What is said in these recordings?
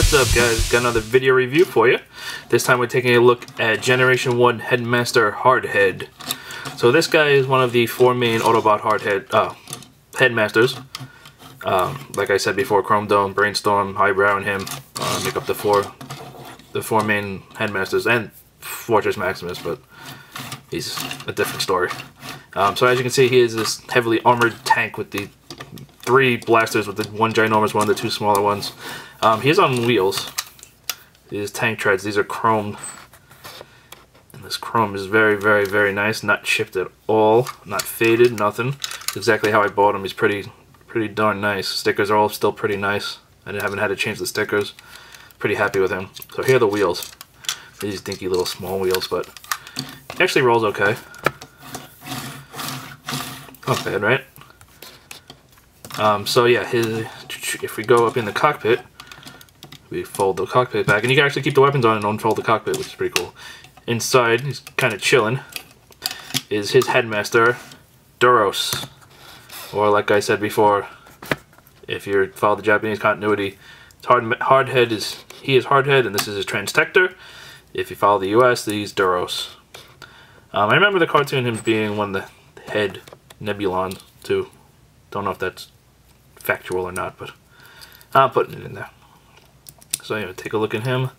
What's up guys, got another video review for you. This time we're taking a look at Generation 1 Headmaster Hardhead. So this guy is one of the four main Autobot Hardhead uh, Headmasters. Um, like I said before, Chrome Dome, Brainstorm, Highbrow, and him uh, make up the four the four main Headmasters, and Fortress Maximus, but he's a different story. Um, so as you can see, he is this heavily armored tank with the three blasters with the one ginormous one, the two smaller ones. Um, he is on wheels. These tank treads, these are chrome. And this chrome is very, very, very nice. Not chipped at all. Not faded, nothing. It's exactly how I bought him. He's pretty, pretty darn nice. Stickers are all still pretty nice. I haven't had to change the stickers. Pretty happy with him. So here are the wheels. These dinky little small wheels, but actually rolls okay. Not bad, right? Um, so yeah, his, if we go up in the cockpit, we fold the cockpit back, and you can actually keep the weapons on and unfold the cockpit, which is pretty cool. Inside, he's kind of chilling, is his headmaster, Duros. Or like I said before, if you follow the Japanese continuity, hard, Hardhead is he is Hardhead, and this is his Transtector. If you follow the U.S., he's Duros. Um, I remember the cartoon him being one of the head Nebulan too. Don't know if that's factual or not, but I'm putting it in there. So anyway, take a look at him.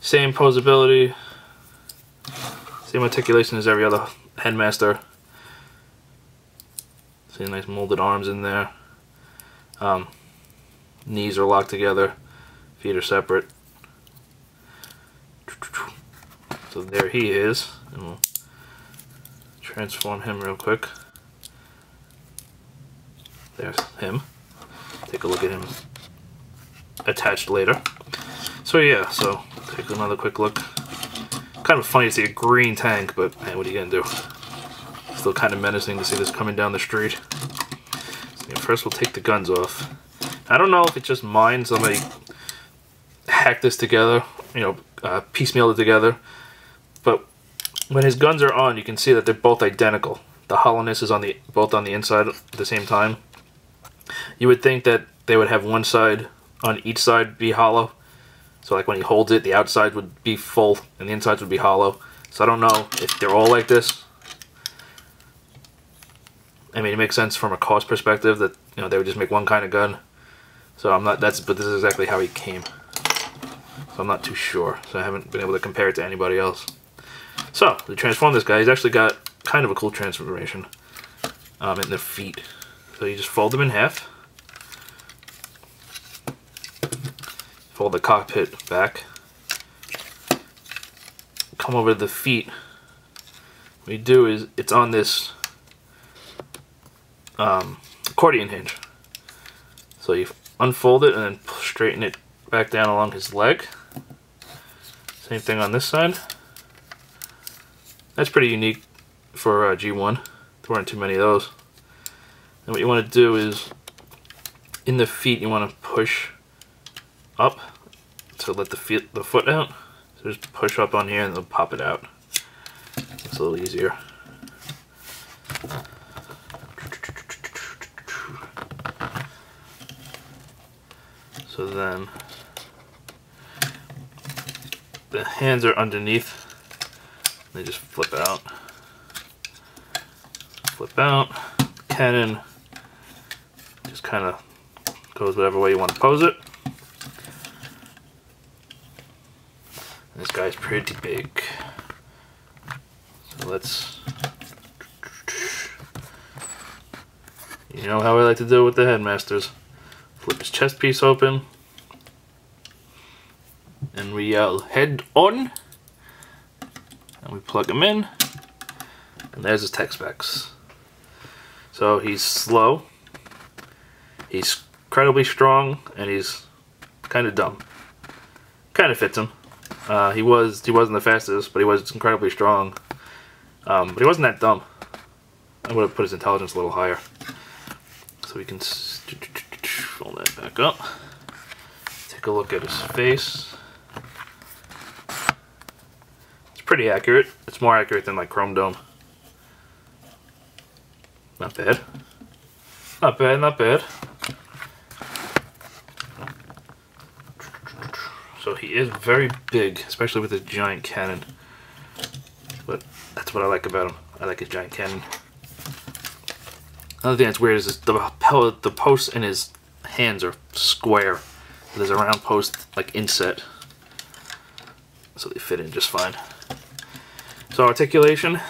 Same posability, same articulation as every other headmaster. See nice molded arms in there. Um, knees are locked together, feet are separate. So there he is, and we'll transform him real quick. There's him. Take a look at him attached later. So yeah, so take another quick look. Kind of funny to see a green tank, but man, what are you gonna do? Still kind of menacing to see this coming down the street. So, yeah, first we'll take the guns off. I don't know if it's just mine, somebody hacked this together, you know, uh, piecemealed it together, but when his guns are on, you can see that they're both identical. The hollowness is on the both on the inside at the same time. You would think that they would have one side on each side be hollow. So like when he holds it, the outsides would be full and the insides would be hollow. So I don't know if they're all like this. I mean, it makes sense from a cost perspective that you know they would just make one kind of gun. So I'm not. That's but this is exactly how he came. So I'm not too sure. So I haven't been able to compare it to anybody else. So to transform this guy, he's actually got kind of a cool transformation um, in the feet. So you just fold them in half. Fold the cockpit back. Come over to the feet. What you do is, it's on this um, accordion hinge. So you unfold it and then straighten it back down along his leg. Same thing on this side. That's pretty unique for uh, G1. There weren't too many of those. And what you want to do is, in the feet, you want to push up to let the feet, the foot out. So just push up on here and then pop it out. It's a little easier. So then the hands are underneath. They just flip out. Flip out. Cannon just kind of goes whatever way you want to pose it. And this guy's pretty big. So let's... You know how I like to do with the headmasters. Flip his chest piece open. And we yell, head on. And we plug him in. And there's his tech specs. So he's slow. He's incredibly strong, and he's kind of dumb. Kind of fits him. Uh, he was he wasn't the fastest, but he was incredibly strong. Um, but he wasn't that dumb. I would have put his intelligence a little higher. So we can fold that back up. Take a look at his face. It's pretty accurate. It's more accurate than like Chrome Dome. Not bad. Not bad, not bad. He is very big, especially with his giant cannon. But that's what I like about him. I like his giant cannon. Another thing that's weird is the pellet, the posts in his hands are square. There's a round post like inset, so they fit in just fine. So articulation,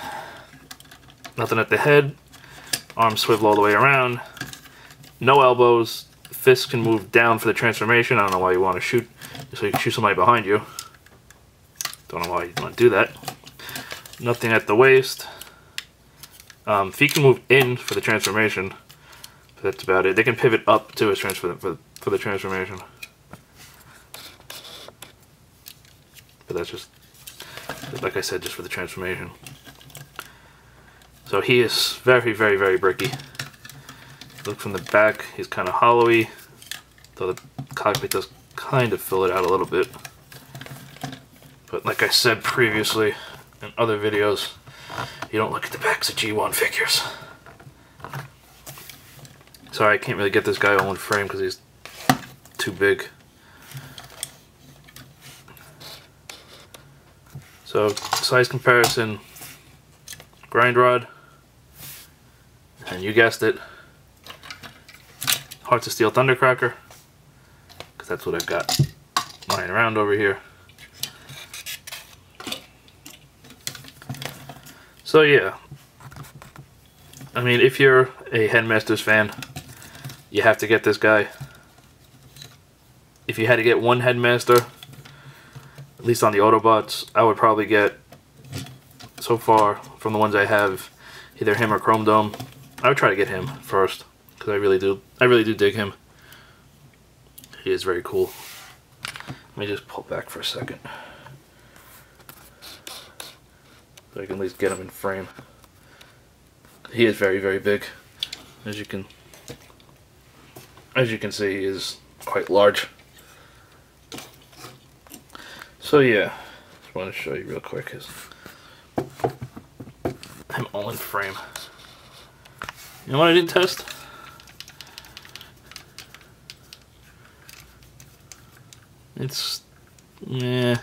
nothing at the head, arms swivel all the way around, no elbows, fists can move down for the transformation. I don't know why you want to shoot, so you shoot somebody behind you. Don't know why you want to do that. Nothing at the waist. Um, feet can move in for the transformation. That's about it. They can pivot up to his transfer for, for the transformation. But that's just, like I said, just for the transformation. So he is very, very, very bricky. Look from the back, he's kind of hollowy, though the cockpit does kind of fill it out a little bit. But like I said previously in other videos, you don't look at the backs of G1 figures. Sorry, I can't really get this guy all in frame because he's too big. So, size comparison, grind rod, and you guessed it, Hearts of Steel Thundercracker, that's what I've got lying around over here. So yeah, I mean, if you're a Headmasters fan, you have to get this guy. If you had to get one Headmaster, at least on the Autobots, I would probably get, so far, from the ones I have, either him or Chrome Dome. I would try to get him first, because I really do, I really do dig him. He is very cool. Let me just pull back for a second. So I can at least get him in frame. He is very, very big. As you can as you can see, he is quite large. So yeah, just want to show you real quick his I'm all in frame. You know what I didn't test? It's yeah.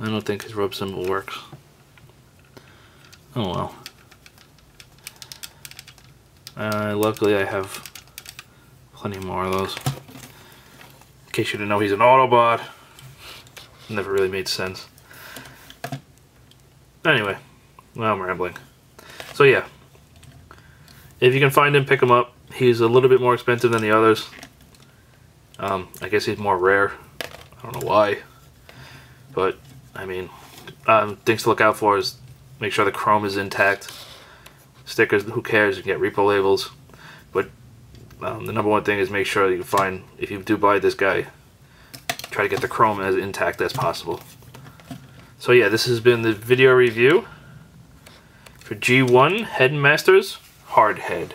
I don't think his rub symbol works. Oh well. Uh, luckily I have plenty more of those. In case you didn't know he's an Autobot. Never really made sense. Anyway, well I'm rambling. So yeah, if you can find him, pick him up. He's a little bit more expensive than the others. Um, I guess he's more rare. I don't know why. But I mean, um, things to look out for is make sure the chrome is intact. Stickers, who cares? You can get repo labels. But um, the number one thing is make sure you find, if you do buy this guy, try to get the chrome as intact as possible. So yeah, this has been the video review for G1 Headmasters Hardhead.